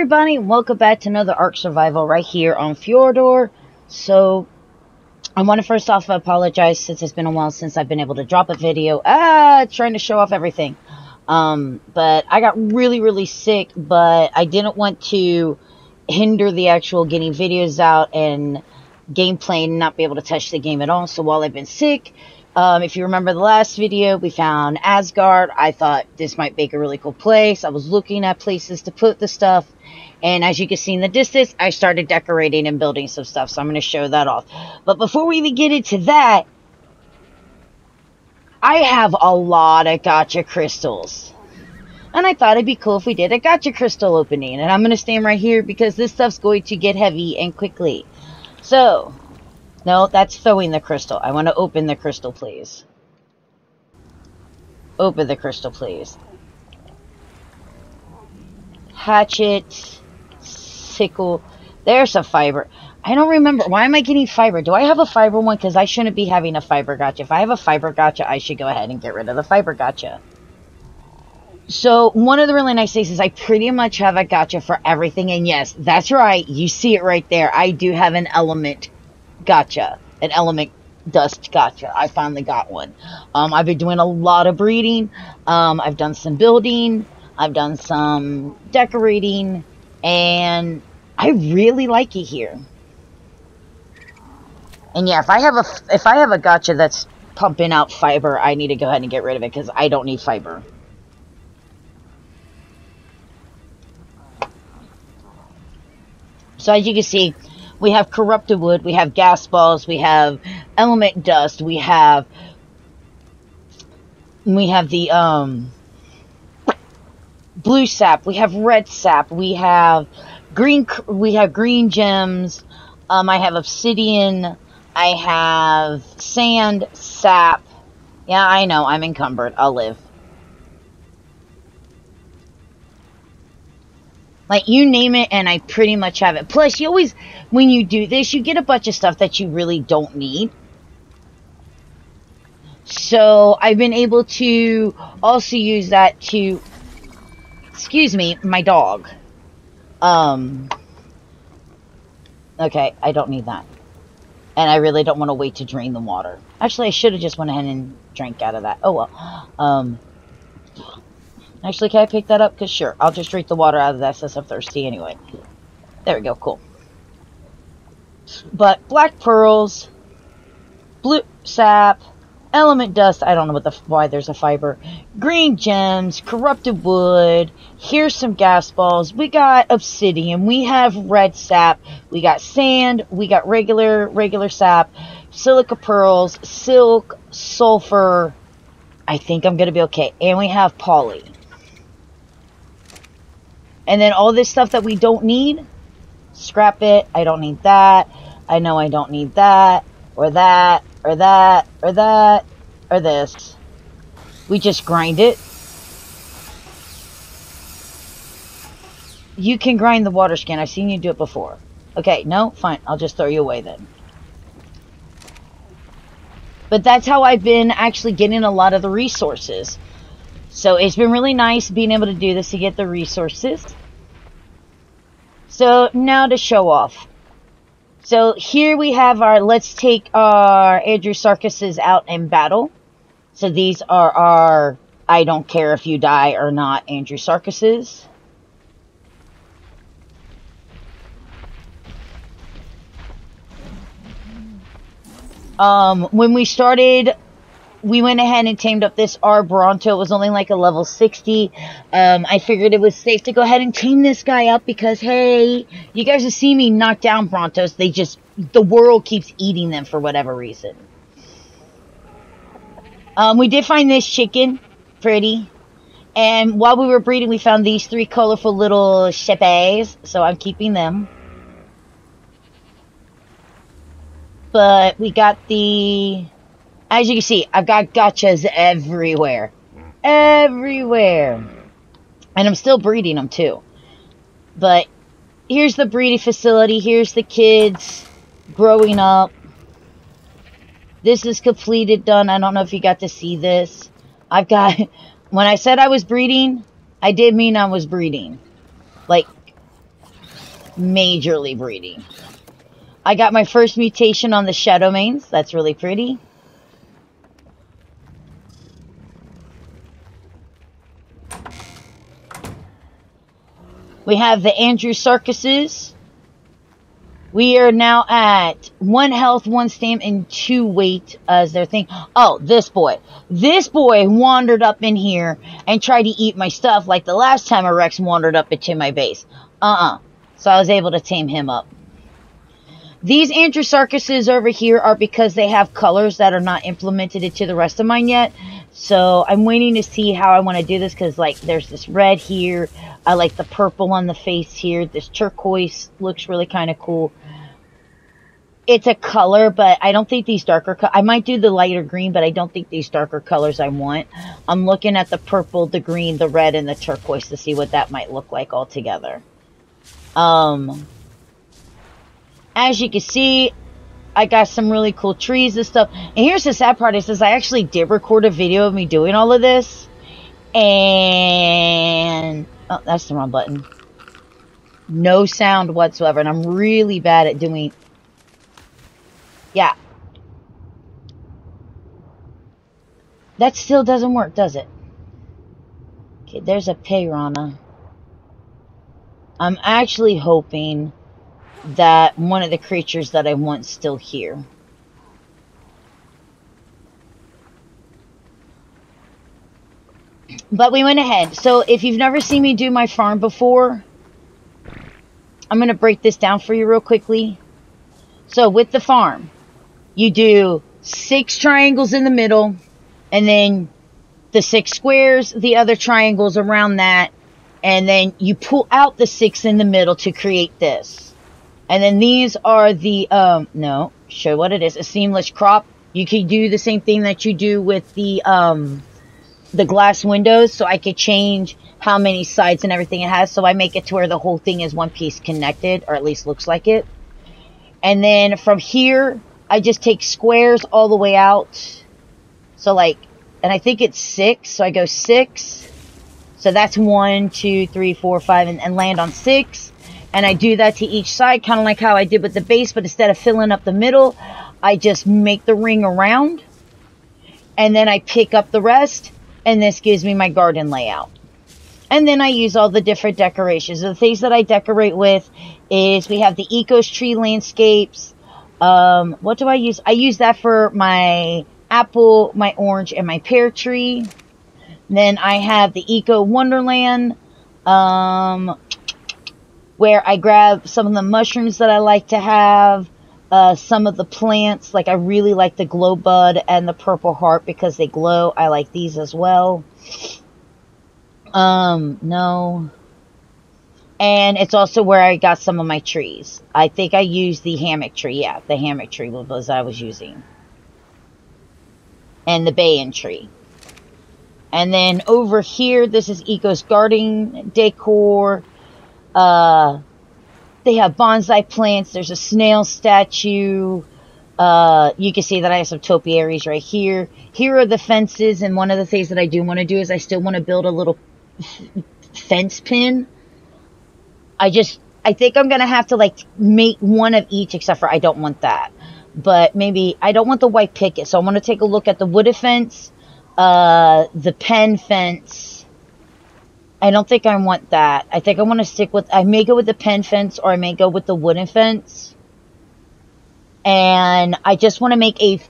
everybody, welcome back to another Ark Survival right here on Fjordur. So, I want to first off apologize since it's been a while since I've been able to drop a video. Ah, trying to show off everything. Um, but I got really, really sick, but I didn't want to hinder the actual getting videos out and gameplay and not be able to touch the game at all. So while I've been sick, um, if you remember the last video, we found Asgard. I thought this might make a really cool place. I was looking at places to put the stuff. And as you can see in the distance, I started decorating and building some stuff. So I'm going to show that off. But before we even get into that, I have a lot of gacha crystals. And I thought it'd be cool if we did a gacha crystal opening. And I'm going to stand right here because this stuff's going to get heavy and quickly. So, no, that's throwing the crystal. I want to open the crystal, please. Open the crystal, please. Hatchet. Sickle. There's a fiber. I don't remember. Why am I getting fiber? Do I have a fiber one? Because I shouldn't be having a fiber gacha. If I have a fiber gacha, I should go ahead and get rid of the fiber gacha. So, one of the really nice things is I pretty much have a gacha for everything. And yes, that's right. You see it right there. I do have an element gacha. an element dust gacha. I finally got one. Um, I've been doing a lot of breeding. Um, I've done some building. I've done some decorating, and I really like it here. And yeah, if I have a if I have a gacha that's pumping out fiber, I need to go ahead and get rid of it because I don't need fiber. So as you can see, we have corrupted wood, we have gas balls, we have element dust, we have we have the um blue sap, we have red sap, we have green we have green gems, um I have obsidian, I have sand, sap. Yeah, I know, I'm encumbered. I'll live. Like, you name it, and I pretty much have it. Plus, you always, when you do this, you get a bunch of stuff that you really don't need. So, I've been able to also use that to, excuse me, my dog. Um, okay, I don't need that. And I really don't want to wait to drain the water. Actually, I should have just went ahead and drank out of that. Oh, well. Um, Actually, can I pick that up? Because sure, I'll just drink the water out of that since I'm thirsty anyway. There we go, cool. But black pearls, blue sap, element dust, I don't know what the why there's a fiber, green gems, corrupted wood, here's some gas balls, we got obsidian, we have red sap, we got sand, we got regular, regular sap, silica pearls, silk, sulfur, I think I'm to be okay, and we have poly. And then all this stuff that we don't need, scrap it. I don't need that. I know I don't need that, or that, or that, or that, or this. We just grind it. You can grind the water skin. I've seen you do it before. Okay, no? Fine. I'll just throw you away then. But that's how I've been actually getting a lot of the resources. So it's been really nice being able to do this to get the resources. So now to show off. So here we have our, let's take our Andrew Andrewsarchuses out in battle. So these are our, I don't care if you die or not, Andrew Andrewsarchuses. Um, when we started we went ahead and tamed up this R Bronto. It was only like a level 60. Um, I figured it was safe to go ahead and tame this guy up because, hey, you guys have seen me knock down Brontos. They just, the world keeps eating them for whatever reason. Um, we did find this chicken. Pretty. And while we were breeding, we found these three colorful little shepes. So I'm keeping them. But we got the as you can see, I've got gachas everywhere. Everywhere. And I'm still breeding them too. But here's the breeding facility. Here's the kids growing up. This is completed, done. I don't know if you got to see this. I've got, when I said I was breeding, I did mean I was breeding. Like, majorly breeding. I got my first mutation on the Shadowmanes. That's really pretty. We have the Andrewsarchuses. We are now at one health, one stam, and two weight as their thing. Oh, this boy. This boy wandered up in here and tried to eat my stuff like the last time a Rex wandered up into my base. Uh-uh. So I was able to tame him up. These Andrewsarchuses over here are because they have colors that are not implemented into the rest of mine yet. So I'm waiting to see how I want to do this because like there's this red here. I like the purple on the face here. This turquoise looks really kind of cool. It's a color, but I don't think these darker, I might do the lighter green, but I don't think these darker colors I want. I'm looking at the purple, the green, the red, and the turquoise to see what that might look like all together. Um, as you can see, I got some really cool trees and stuff. And here's the sad part is, I actually did record a video of me doing all of this. And, oh, that's the wrong button. No sound whatsoever. And I'm really bad at doing, yeah. That still doesn't work, does it? Okay, there's a Piranha. I'm actually hoping that one of the creatures that I want still here. But we went ahead. So if you've never seen me do my farm before, I'm going to break this down for you real quickly. So with the farm, you do six triangles in the middle, and then the six squares, the other triangles around that, and then you pull out the six in the middle to create this. And then these are the, um, no, show what it is, a seamless crop. You can do the same thing that you do with the, um, the glass windows. So I could change how many sides and everything it has. So I make it to where the whole thing is one piece connected, or at least looks like it. And then from here, I just take squares all the way out. So like, and I think it's six. So I go six. So that's one, two, three, four, five, and, and land on six and I do that to each side, kind of like how I did with the base, but instead of filling up the middle, I just make the ring around, and then I pick up the rest, and this gives me my garden layout. And then I use all the different decorations. The things that I decorate with is we have the Ecos tree landscapes. Um, what do I use? I use that for my apple, my orange, and my pear tree. Then I have the Eco Wonderland. Um, where I grab some of the mushrooms that I like to have, uh, some of the plants. Like I really like the glow bud and the purple heart because they glow. I like these as well. Um, no. And it's also where I got some of my trees. I think I used the hammock tree. Yeah, the hammock tree was I was using. And the bayan tree. And then over here, this is Eco's Garden Decor. Uh, they have bonsai plants. There's a snail statue. Uh, you can see that I have some topiaries right here. Here are the fences, and one of the things that I do want to do is I still want to build a little fence pin. I just, I think I'm going to have to like make one of each, except for I don't want that. But maybe, I don't want the white picket, so I want to take a look at the wooded fence, uh, the pen fence, I don't think I want that. I think I want to stick with, I may go with the pen fence or I may go with the wooden fence. And I just want to make a,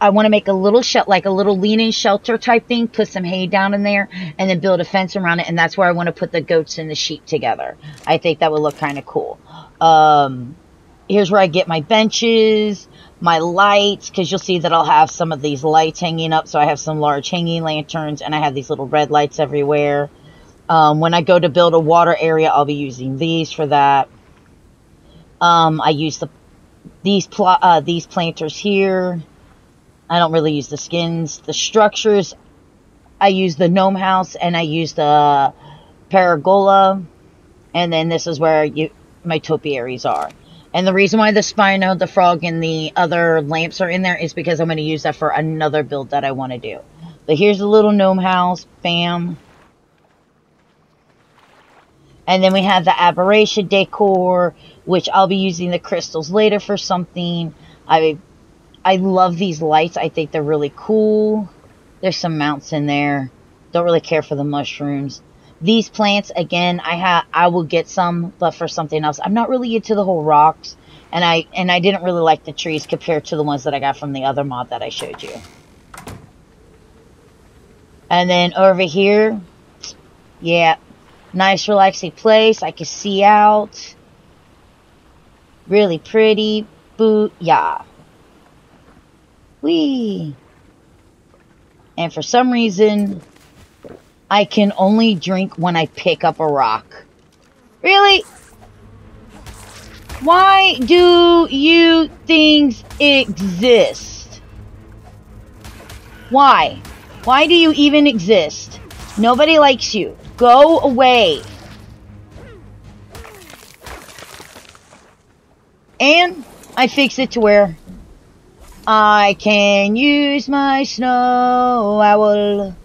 I want to make a little shelter, like a little lean-in shelter type thing, put some hay down in there and then build a fence around it. And that's where I want to put the goats and the sheep together. I think that would look kind of cool. Um, here's where I get my benches, my lights, because you'll see that I'll have some of these lights hanging up. So I have some large hanging lanterns and I have these little red lights everywhere. Um, when I go to build a water area, I'll be using these for that. Um, I use the these pl- uh, these planters here. I don't really use the skins. The structures, I use the gnome house and I use the pergola. And then this is where you, my topiaries are. And the reason why the Spino, the frog, and the other lamps are in there is because I'm going to use that for another build that I want to do. But here's the little gnome house. Bam. And then we have the aberration decor, which I'll be using the crystals later for something. I I love these lights. I think they're really cool. There's some mounts in there. Don't really care for the mushrooms. These plants, again, I ha I will get some, but for something else. I'm not really into the whole rocks, and I and I didn't really like the trees compared to the ones that I got from the other mod that I showed you. And then over here, yeah, nice relaxing place. I can see out. Really pretty. Boo, yeah. Wee. And for some reason, I can only drink when I pick up a rock. Really? Why do you things exist? Why? Why do you even exist? Nobody likes you. Go away. And I fix it to where I can use my snow owl.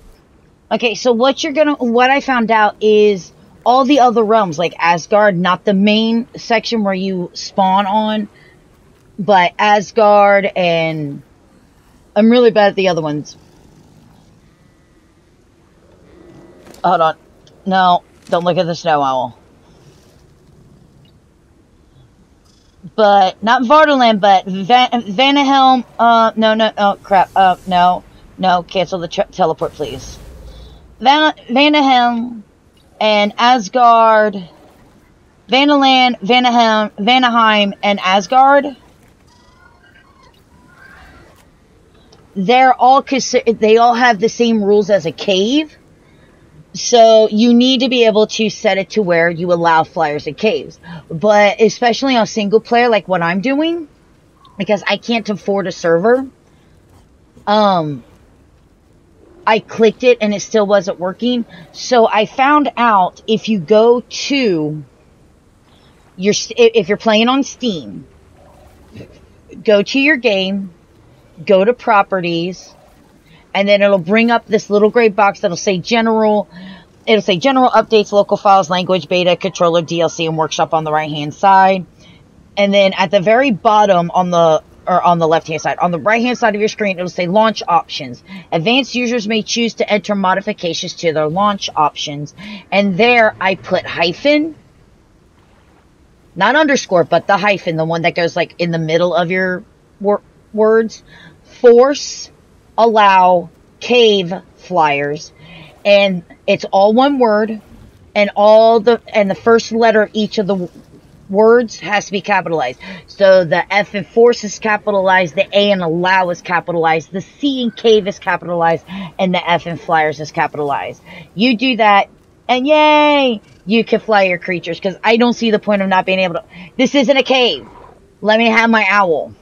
Okay, so what you're gonna, what I found out is all the other realms, like Asgard, not the main section where you spawn on, but Asgard and I'm really bad at the other ones. Hold on. No, don't look at the snow owl. But, not Vardaland, but Van Vanahelm, uh, no, no, oh, crap, uh, no, no, cancel the teleport, please. Van Vanahelm and Asgard, Vanaland, Vanaheim, Vanaheim, and Asgard. They're all they all have the same rules as a cave. So you need to be able to set it to where you allow flyers in caves. But especially on single player like what I'm doing, because I can't afford a server, um, I clicked it and it still wasn't working. So I found out if you go to your, if you're playing on Steam, go to your game, go to properties, and then it'll bring up this little gray box that'll say general it'll say general updates local files language beta controller dlc and workshop on the right hand side. And then at the very bottom on the or on the left hand side on the right hand side of your screen it'll say launch options. Advanced users may choose to enter modifications to their launch options. And there i put hyphen not underscore but the hyphen the one that goes like in the middle of your wor- words force allow cave flyers and it's all one word and all the and the first letter of each of the words has to be capitalized. So the F in force is capitalized, the A in allow is capitalized, the C in cave is capitalized, and the F in flyers is capitalized. You do that, and yay, you can fly your creatures, because I don't see the point of not being able to. This isn't a cave. Let me have my owl.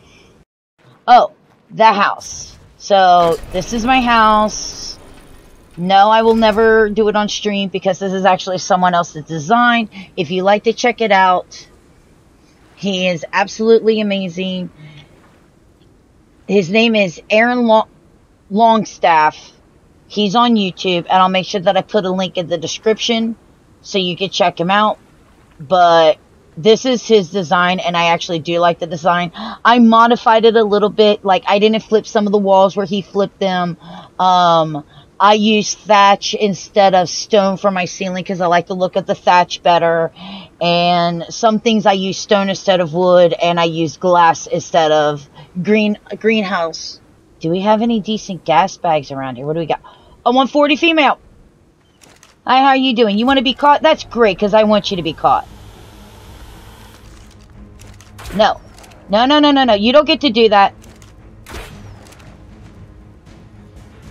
Oh, the house. So this is my house. No, I will never do it on stream because this is actually someone else's design. If you like to check it out, he is absolutely amazing. His name is Aaron Long- Longstaff. He's on YouTube, and I'll make sure that I put a link in the description so you can check him out. But this is his design and I actually do like the design. I modified it a little bit. Like I didn't flip some of the walls where he flipped them. Um, I used thatch instead of stone for my ceiling because I like the look of the thatch better. And some things I use stone instead of wood and I use glass instead of green, greenhouse. Do we have any decent gas bags around here? What do we got? A 140 female. Hi, how are you doing? You want to be caught? That's great because I want you to be caught. No. No, no, no, no, no. You don't get to do that.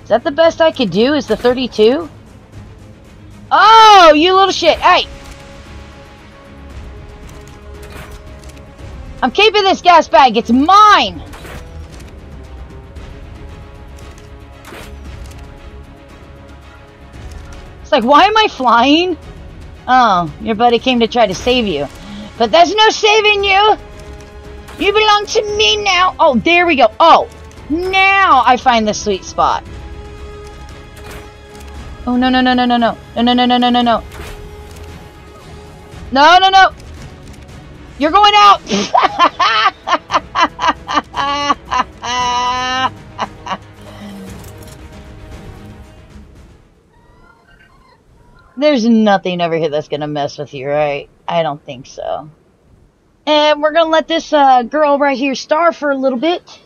Is that the best I could do? Is the 32? Oh, you little shit. Hey. I'm keeping this gas bag. It's mine. It's like, why am I flying? Oh, your buddy came to try to save you. But there's no saving you. You belong to me now. Oh, there we go. Oh, now I find the sweet spot. Oh, no, no, no, no, no, no. No, no, no, no, no, no, no. No, no, no. You're going out. There's nothing over here that's gonna mess with you, right? I don't think so. And we're gonna let this uh, girl right here starve for a little bit.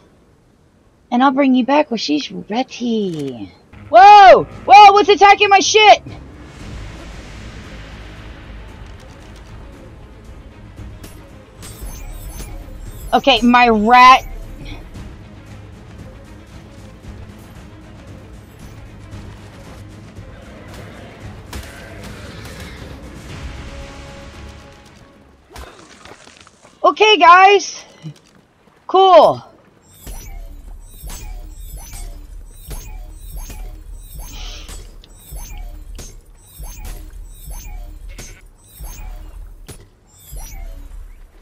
And I'll bring you back when she's ready. Whoa! Whoa, what's attacking my shit? Okay, my rat Okay, guys. Cool.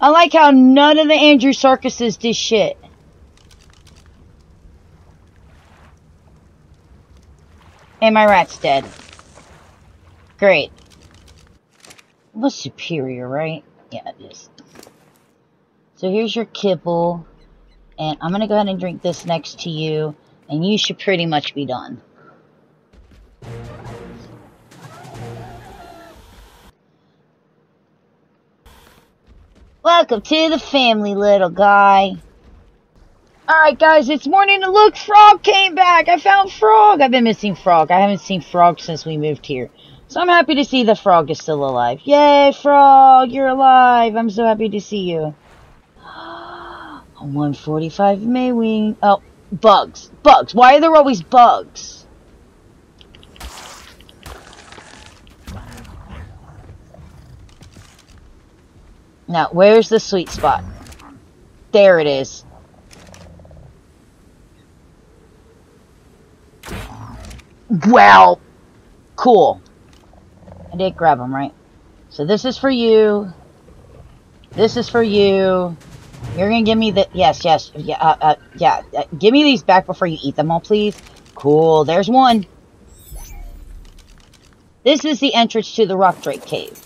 I like how none of the Andrewsarchuses did shit. And my rat's dead. Great. Was superior, right? Yeah, it is. So here's your kibble. And I'm going to go ahead and drink this next to you. And you should pretty much be done. Welcome to the family, little guy. Alright, guys, it's morning and look, Frog came back. I found Frog. I've been missing Frog. I haven't seen Frog since we moved here. So I'm happy to see the Frog is still alive. Yay, Frog, you're alive. I'm so happy to see you. 145 Maewing. Oh, bugs. Bugs. Why are there always bugs? Now, where's the sweet spot? There it is. Well, cool. I did grab them, right? So this is for you. This is for you. You're gonna give me the yes, yes, yeah, uh, uh, yeah. Uh, give me these back before you eat them all, please. Cool. There's one. This is the entrance to the Rock Drake Cave.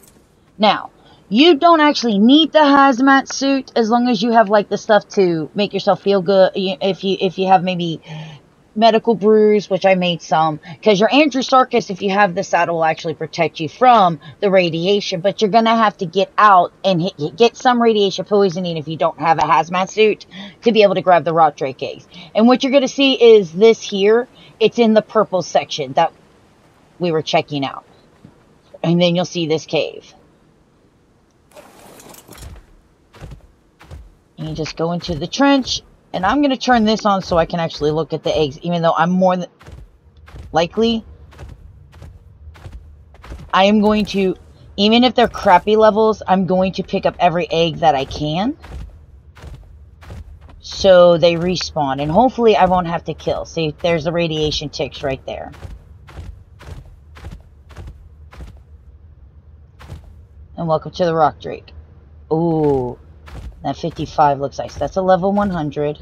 Now, you don't actually need the hazmat suit as long as you have like the stuff to make yourself feel good. If you if you have maybe medical brews, which I made some, because your Andrewsarchus, if you have this out, will actually protect you from the radiation, but you're going to have to get out and hit, get some radiation poisoning if you don't have a hazmat suit to be able to grab the rock drake eggs. And what you're going to see is this here, it's in the purple section that we were checking out. And then you'll see this cave. And you just go into the trench and I'm going to turn this on so I can actually look at the eggs, even though I'm more than likely. I am going to, even if they're crappy levels, I'm going to pick up every egg that I can. So they respawn. And hopefully I won't have to kill. See, there's the radiation ticks right there. And welcome to the Rock Drake. Ooh, that 55 looks nice. That's a level 100.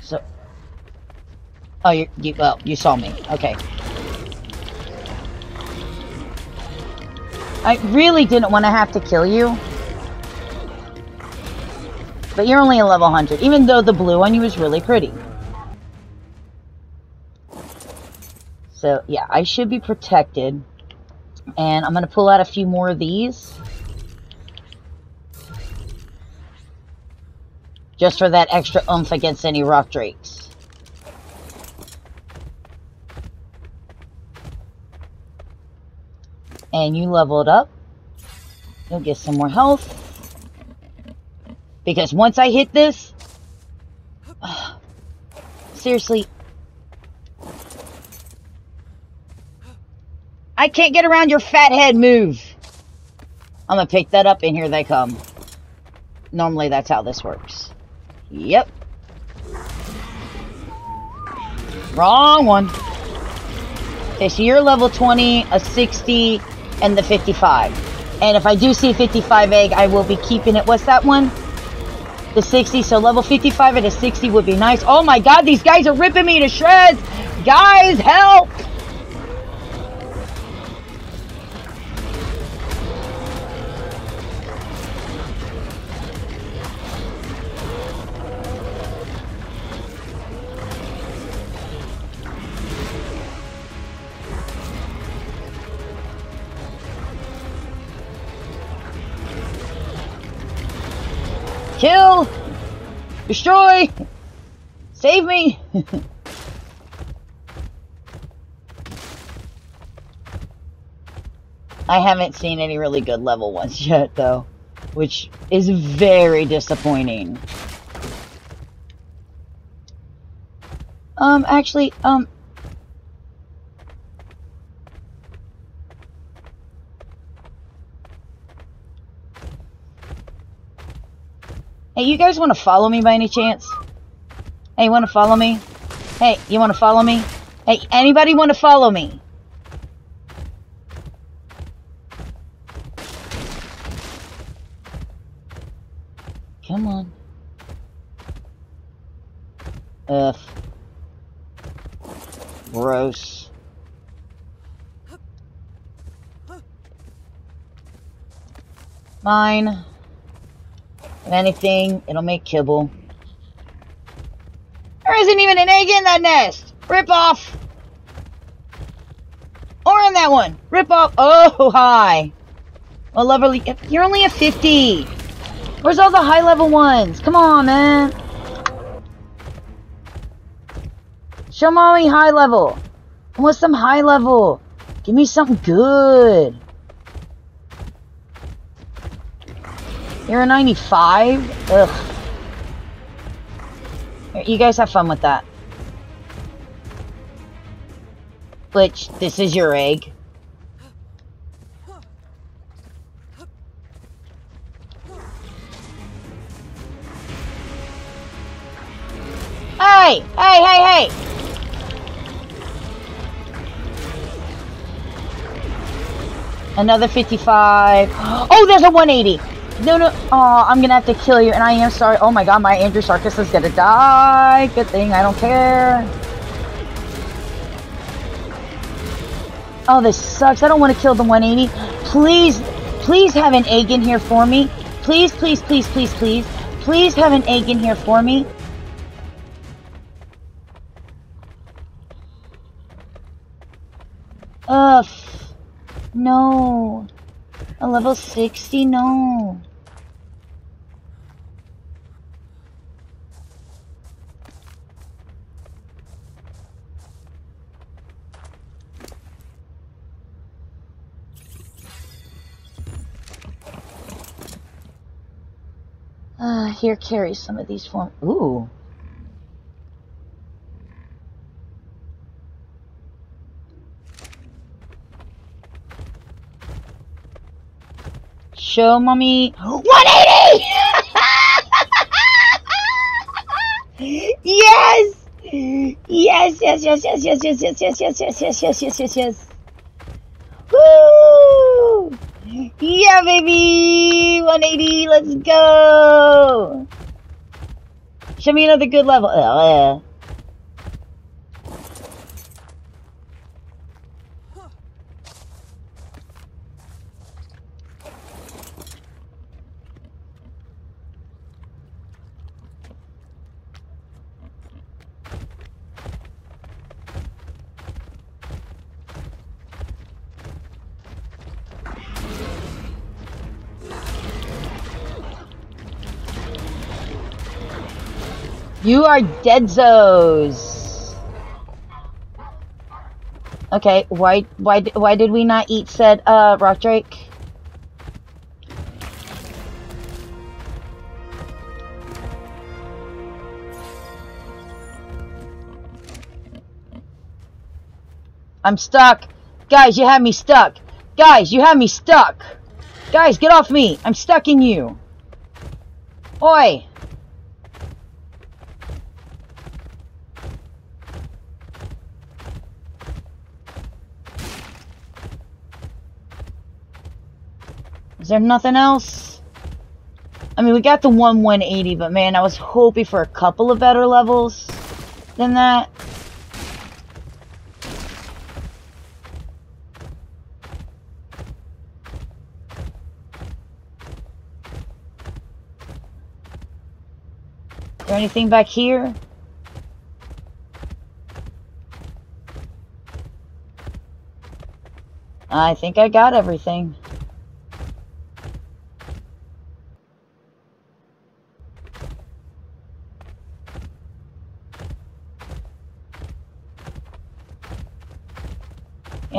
So, oh, you, you, well, you saw me. Okay. I really didn't want to have to kill you. But you're only a level 100, even though the blue on you is really pretty. So yeah, I should be protected. And I'm going to pull out a few more of these. Just for that extra oomph against any rock drakes. And you level it up. You'll get some more health. Because once I hit this... seriously, I can't get around your fat head move. I'm gonna pick that up and here they come. Normally that's how this works. Yep. Wrong one. Okay, so you're level 20, a 60, and the 55. And if I do see a 55 egg, I will be keeping it. What's that one? the 60. So level 55 at a 60 would be nice. Oh my god, these guys are ripping me to shreds. Guys, help! Destroy! Save me! I haven't seen any really good level ones yet, though, which is very disappointing. Um, actually, um, Hey, you guys want to follow me by any chance? Hey, you want to follow me? Hey, you want to follow me? Hey, anybody want to follow me? Come on. Ugh. Gross. Mine. If anything, it'll make kibble. There isn't even an egg in that nest! Rip off! Or in that one! Rip off! Oh, hi! Well, level, you're only a 50! Where's all the high level ones? Come on, man! Show mommy high level! I want some high level! Give me something good! You're a 95? Ugh. You guys have fun with that. Which, this is your egg. Hey! Hey, hey, hey! Another 55. Oh, there's a 180! No, no. Oh, I'm gonna have to kill you, and I am sorry. Oh my god, my Andrewsarchus is gonna die. Good thing I don't care. Oh, this sucks. I don't want to kill the 180. Please, please have an egg in here for me. Please, please, please, please, please. Please have an egg in here for me. Ugh. No. A level 60? No. Uh, here, carry some of these for Ooh. Show mommy 180! yes! Yes, yes, yes, yes, yes, yes, yes, yes, yes, yes, yes, yes, yes, yes, yes. Woo! Yeah, baby! 180, let's go! Show me another good level. Uh, You are deadzos. Okay, why why why did we not eat said uh rock drake? I'm stuck. Guys, you have me stuck. Guys, you have me stuck. Guys, get off me. I'm stuck in you. Oi. There nothing else? I mean, we got the one 180, but man, I was hoping for a couple of better levels than that. Is there anything back here? I think I got everything.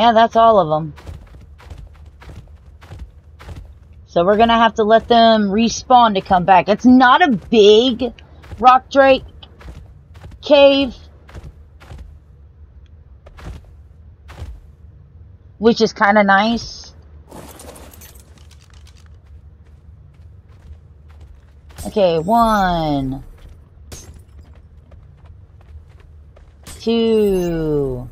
Yeah, that's all of them. So we're gonna have to let them respawn to come back. It's not a big rock drake cave. Which is kind of nice. Okay, one. Two.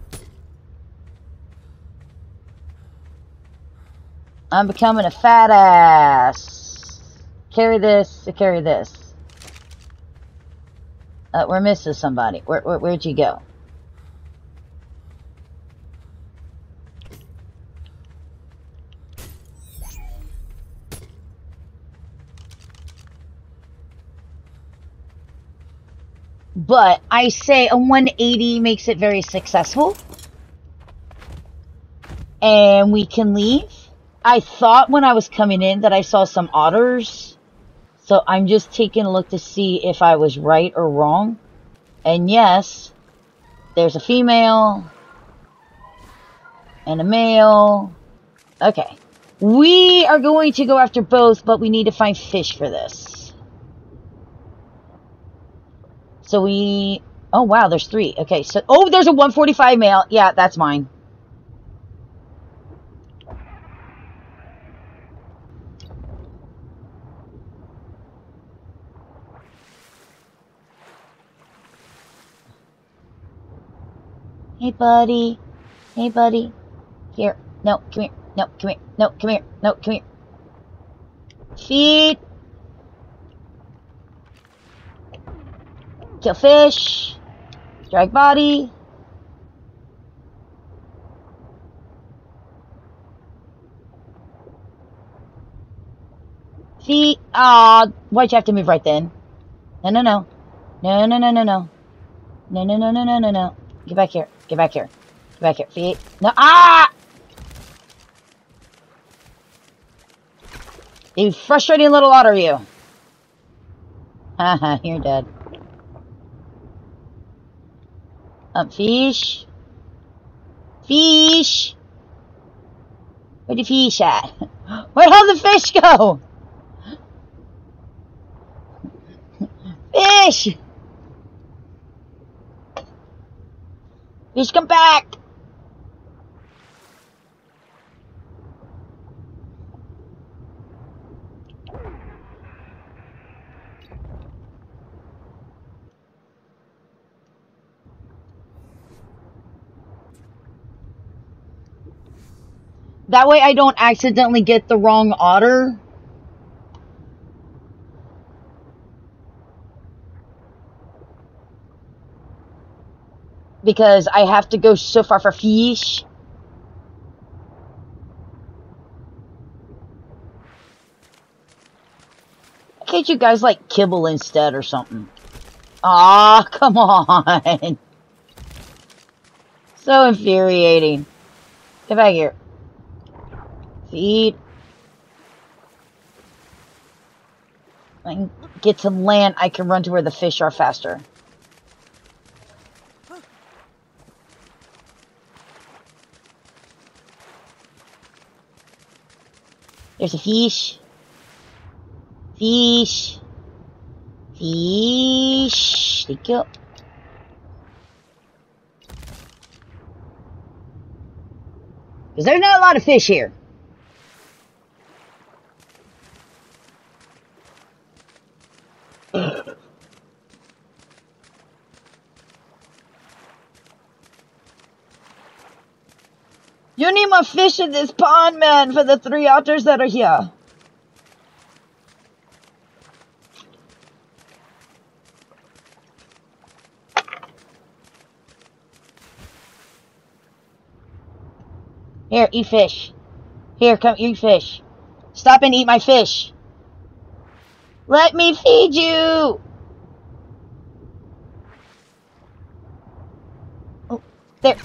I'm becoming a fat ass. Carry this, carry this. Uh, we're missing somebody. Where, where, where'd you go? But I say a 180 makes it very successful. And we can leave. I thought when I was coming in that I saw some otters. So I'm just taking a look to see if I was right or wrong. And yes, there's a female and a male. Okay. We are going to go after both, but we need to find fish for this. So we... Oh, wow, there's three. Okay, so... Oh, there's a 145 male. Yeah, that's mine. Hey, buddy. Hey, buddy. Here. No, come here. No, come here. No, come here. No, come here. Feed. Kill fish. Drag body. Feet. Ah, why'd you have to move right then? No, no, no. No, no, no, no, no. No, no, no, no, no, no, no. Get back here. Get back here. Get back here. Feet. No. Ah! You frustrating little otter, you. Haha, you're dead. Um, fish. Fish. Where the fish at? Where'd all the fish go? Fish! Fish, come back! That way I don't accidentally get the wrong otter. Because I have to go so far for fish. Can't you guys like kibble instead or something? Aw, come on. So infuriating. Get back here. Feed. I can get to land, I can run to where the fish are faster. There's a fish. Fish. Fish. Thank you. Because there's not a lot of fish here. You need more fish in this pond, man, for the three otters that are here. Here, eat fish. Here, come eat fish. Stop and eat my fish. Let me feed you! Oh, there.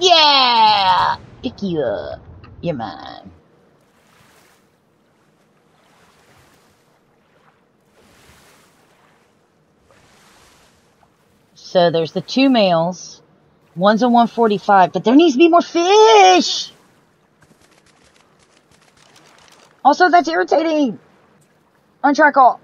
Yeah! Pick you up. You're mine. So there's the two males. One's a 145, but there needs to be more fish! Also, that's irritating! Untrack all.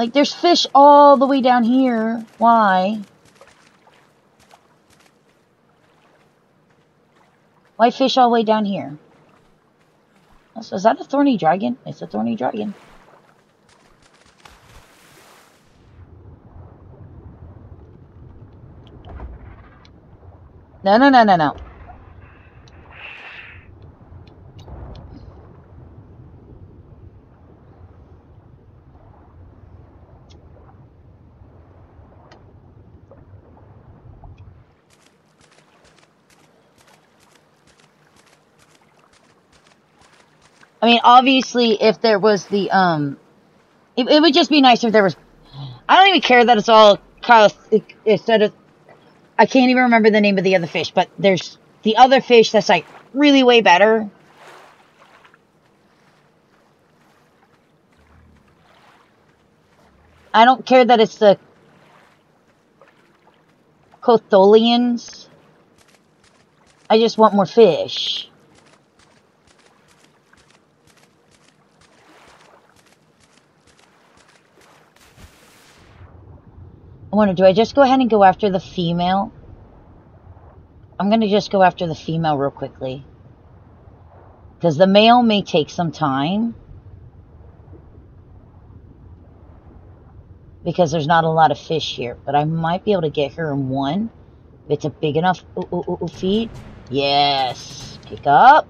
Like, there's fish all the way down here. Why? Why fish all the way down here? Is that a thorny dragon? It's a thorny dragon. No, no, no, no, no. I mean, obviously, if there was the, um, it, it would just be nice if there was, I don't even care that it's all of, instead of, I can't even remember the name of the other fish, but there's the other fish that's like really way better. I don't care that it's the Cotholians. I just want more fish. I wonder, do I just go ahead and go after the female? I'm going to just go after the female real quickly. Because the male may take some time. Because there's not a lot of fish here. But I might be able to get her in one. If it's a big enough ooh, ooh, ooh, feed. Yes. Pick up.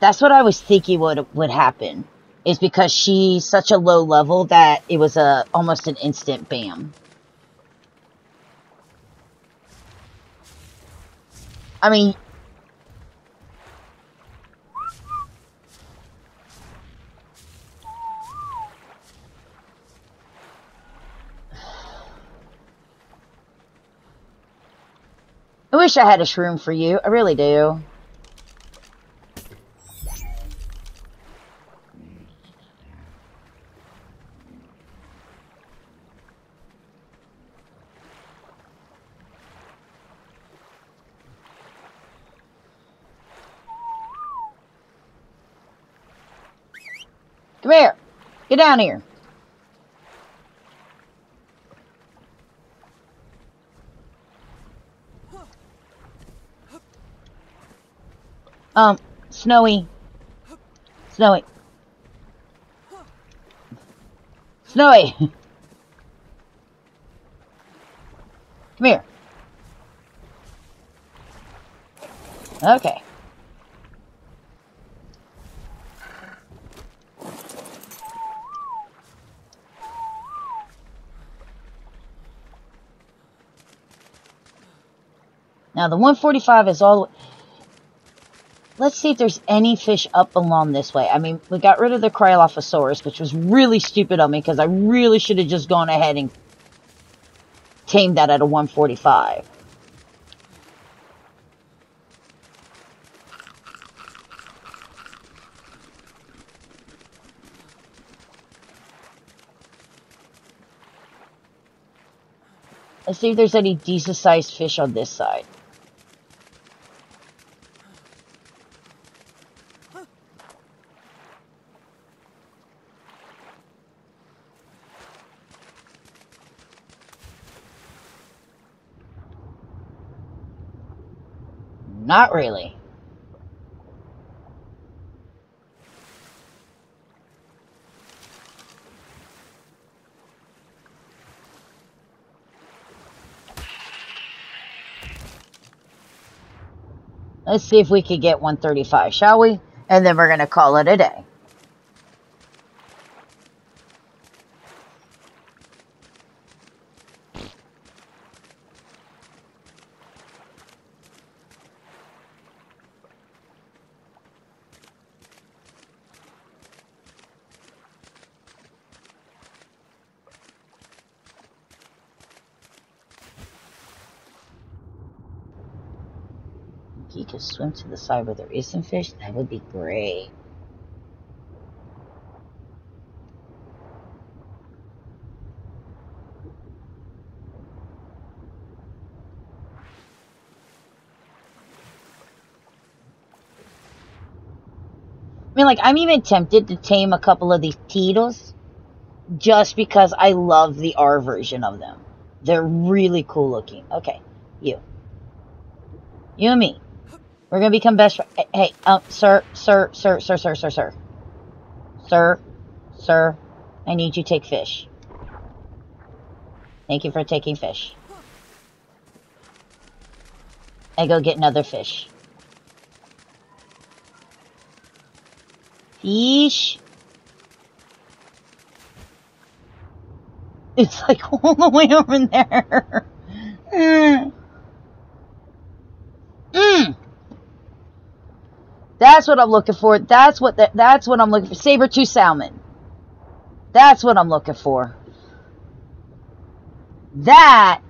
That's what I was thinking would, would happen is because she's such a low level that it was a almost an instant bam. I mean, I wish I had a shroom for you. I really do. Come here. Get down here. Um, Snowy. Snowy. Snowy. Come here. Okay. Now the 145 is all... Let's see if there's any fish up along this way. I mean, we got rid of the Cryolophosaurus, which was really stupid of me because I really should have just gone ahead and tamed that at a 145. Let's see if there's any decent sized fish on this side. Not really. Let's see if we could get 135, shall we? And then we're going to call it a day. You could swim to the side where there is some fish, that would be great. I mean, like, I'm even tempted to tame a couple of these Teetles just because I love the R version of them. They're really cool looking. Okay, you. You and me. We're gonna become best friends. Hey, um, sir, sir, sir, sir, sir, sir, sir. Sir, sir, I need you to take fish. Thank you for taking fish. I go get another fish. Fish. It's like all the way over there. Mmm. Mmm. That's what I'm looking for. That's what the, that's what I'm looking for. Saber tooth salmon. That's what I'm looking for. That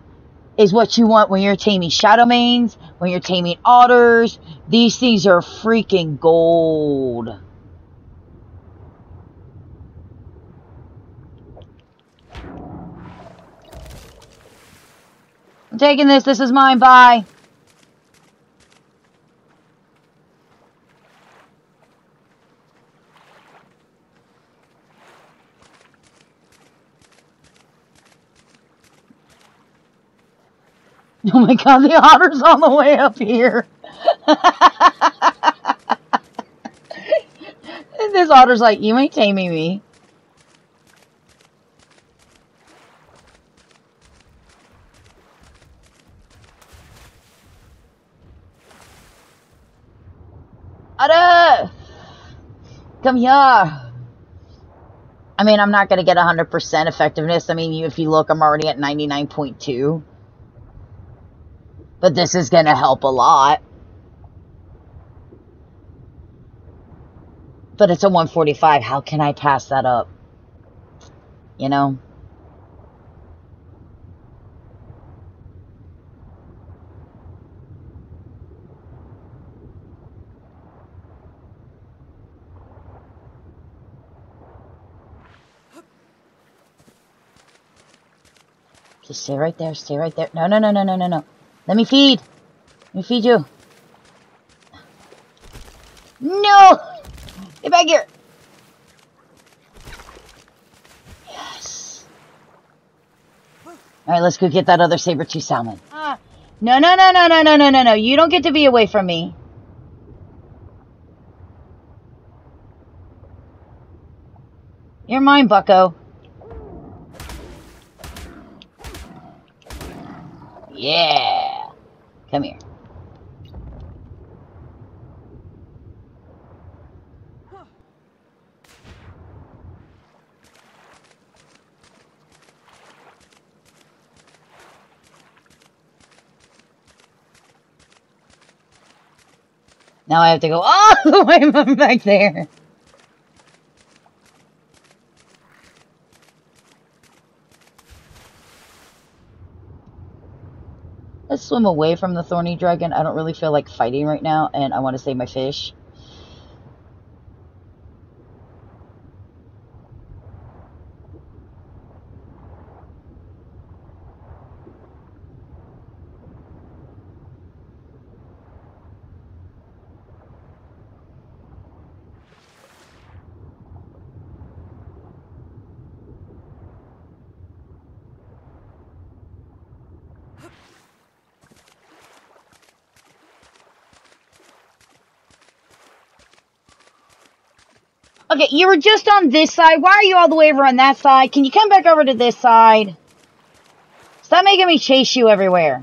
is what you want when you're taming shadow shadowmanes, when you're taming otters. These things are freaking gold. I'm taking this. This is mine. Bye. Oh my god, the otter's on the way up here. this otter's like, you ain't taming me. Otter! Come here. I mean, I'm not going to get 100% effectiveness. I mean, if you look, I'm already at 99.2. But this is going to help a lot. But it's a 145. How can I pass that up? You know? Just stay right there. Stay right there. No, no, no, no, no, no, no. Let me feed. Let me feed you. No! Get back here. Yes. All right, let's go get that other saber-tooth salmon. Ah. No, no, no, no, no, no, no, no. You don't get to be away from me. You're mine, bucko. Yeah. Come here. Now I have to go all the way back there. Swim away from the thorny dragon. I don't really feel like fighting right now, and I want to save my fish. Okay, you were just on this side. Why are you all the way over on that side? Can you come back over to this side? Stop making me chase you everywhere.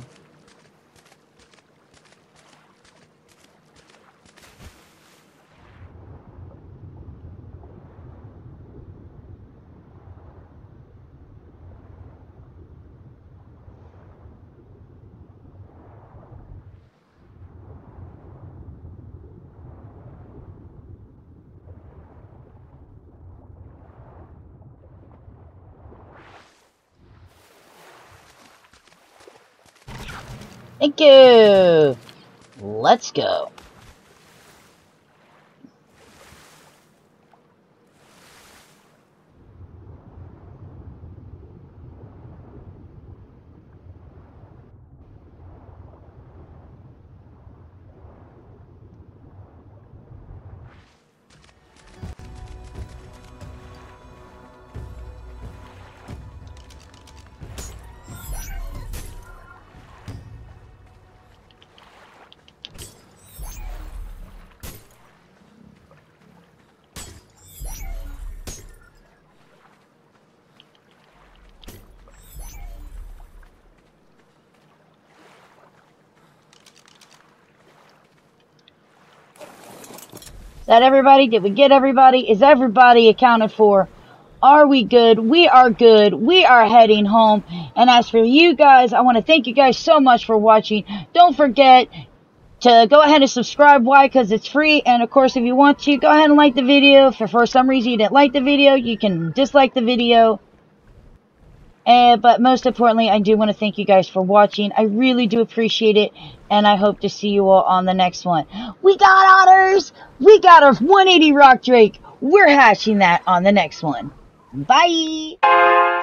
Let's go. That everybody? Did we get everybody? Is everybody accounted for? Are we good? We are good. We are heading home. And as for you guys, I want to thank you guys so much for watching. Don't forget to go ahead and subscribe. Why? Because it's free. And of course, if you want to, go ahead and like the video. If for some reason you didn't like the video, you can dislike the video. And, but most importantly, I do want to thank you guys for watching. I really do appreciate it. And I hope to see you all on the next one. We got otters! We got a 180 rock drake. We're hatching that on the next one. Bye!